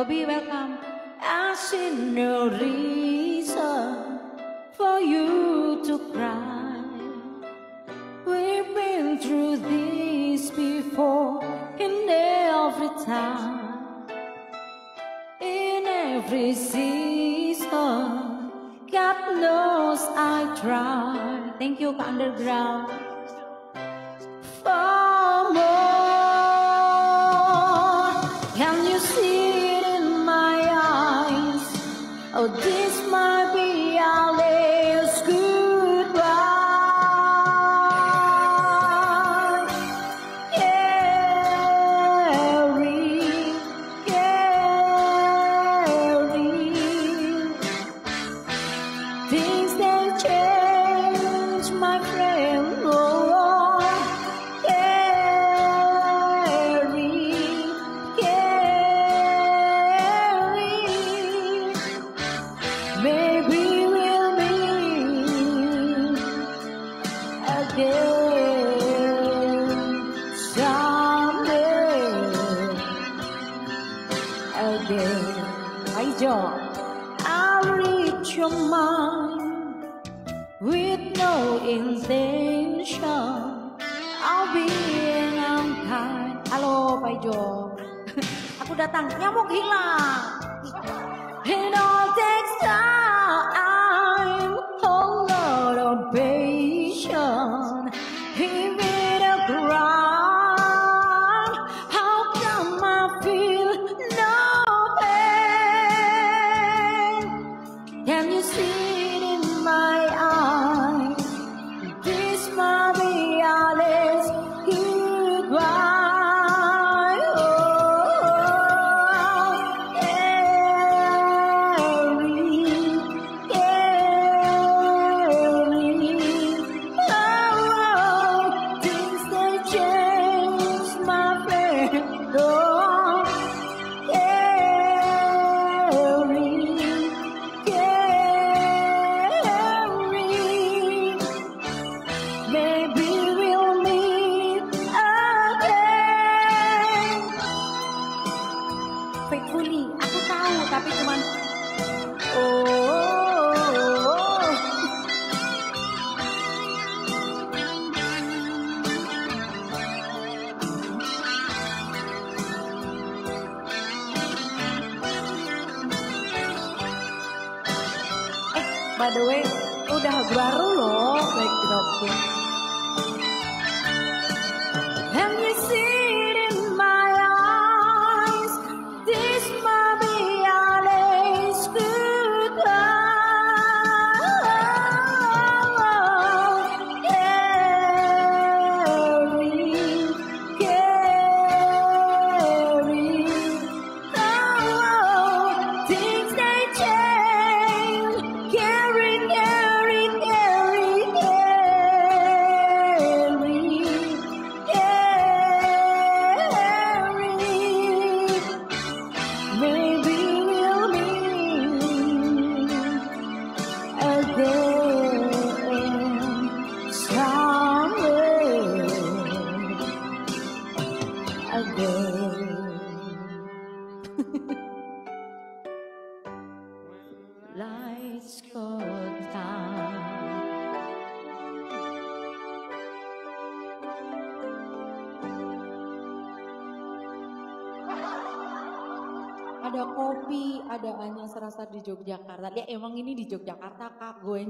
Bobby, welcome. I see no reason for you to cry. We've been through this before in every time, in every season. God knows I try. Thank you, Underground. Maybe we'll meet again someday. Again. I'll reach your mind with no intention. I'll be an unkind. Halo, Pak Jo. Aku datang, nyamuk hilang. It all takes time, Faithfully, aku tahu tapi cuman oh. Eh, by the way, udah baru loh Black Dropkin. Ada kopi, ada hanya serasa di Yogyakarta. Ya emang ini di Yogyakarta kak, gue